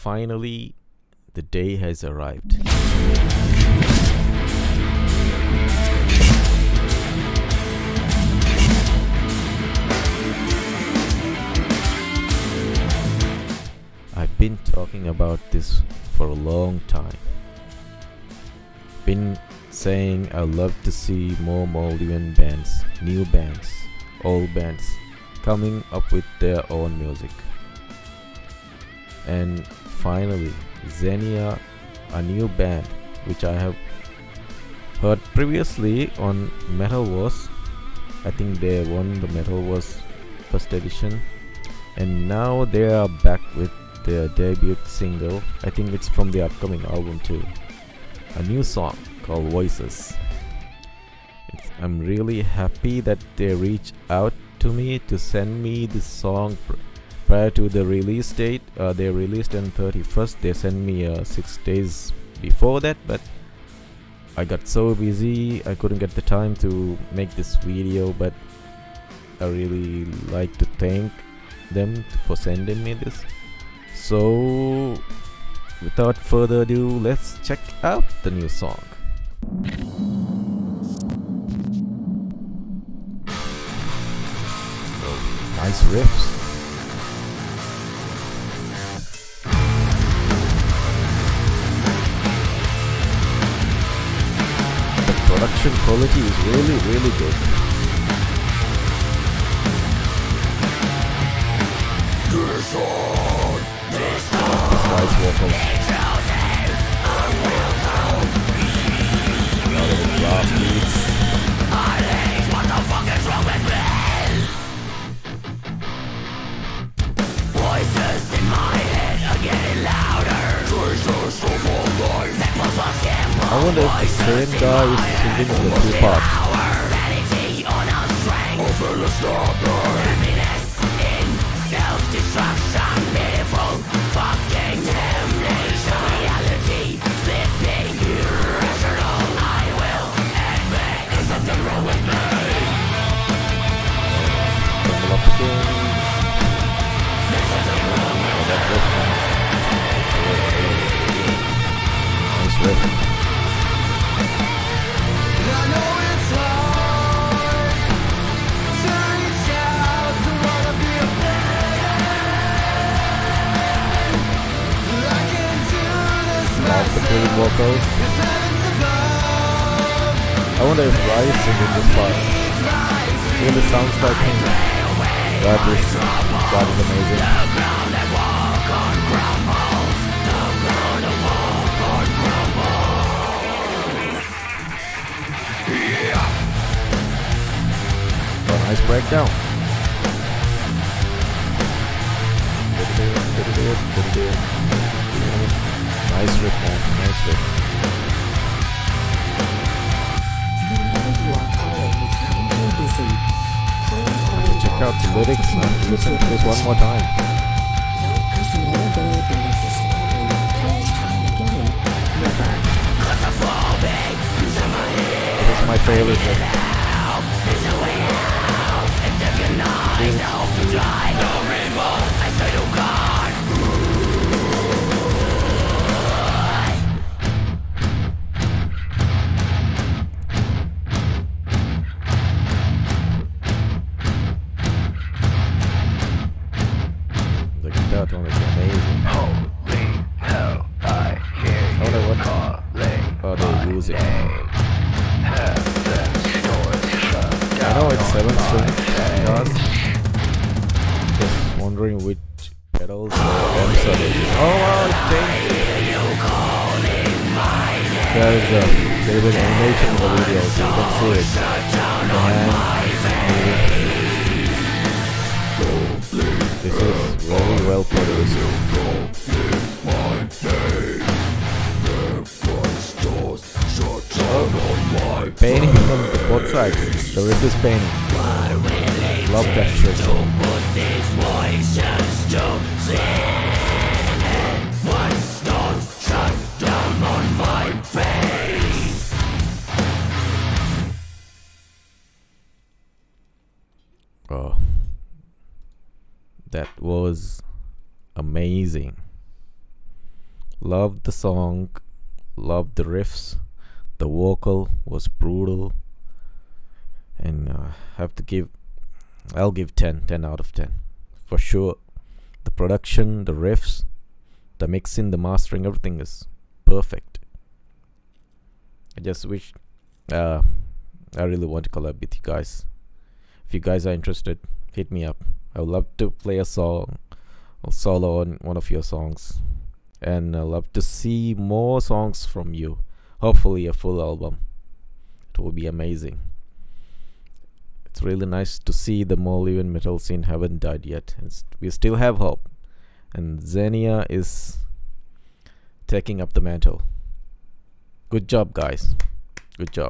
finally, the day has arrived. I've been talking about this for a long time. Been saying I love to see more Maldivian bands, new bands, old bands coming up with their own music. And finally, Zennia, a new band which I have heard previously on Metal Wars. I think they won the Metal Wars first edition, and now they are back with their debut single. I think it's from the upcoming album too. A new song called Voices. It's, I'm really happy that they reached out to me to send me the song prior to the release date. Uh, they released on 31st. They sent me uh, six days before that, but I got so busy I couldn't get the time to make this video. But I really like to thank them for sending me this. So, without further ado, let's check out the new song. Nice riffs. Production quality is really, really good. This guy's vocals. I wonder if the same guy is singing in the two parts. The vocals. I wonder if is singing this part. Really sounds like him. That is, that is amazing. Oh, nice breakdown. Nice riff, man. Nice currently busy. Please try Check out the lyrics and listen to this one more time. No personal availability I know it's seven on string my. Just wondering which pedals or amps are using. Oh wow, it changed. There is a animation in the video, so you can see it. Painting from both sides. The riff is painting. Love that trick. Oh, that was amazing. Loved the song, loved the riffs, the vocal was brutal, and uh, have to give. I'll give 10, 10 out of 10 for sure. The production, the riffs, the mixing, the mastering, everything is perfect. I just wish uh, I really want to collab with you guys. If you guys are interested, hit me up. I would love to play a song or solo on one of your songs. And I love to see more songs from you. Hopefully, a full album. It will be amazing. It's really nice to see the Maldivian metal scene haven't died yet. It's, we still have hope. And Zennia is taking up the mantle. Good job, guys. Good job.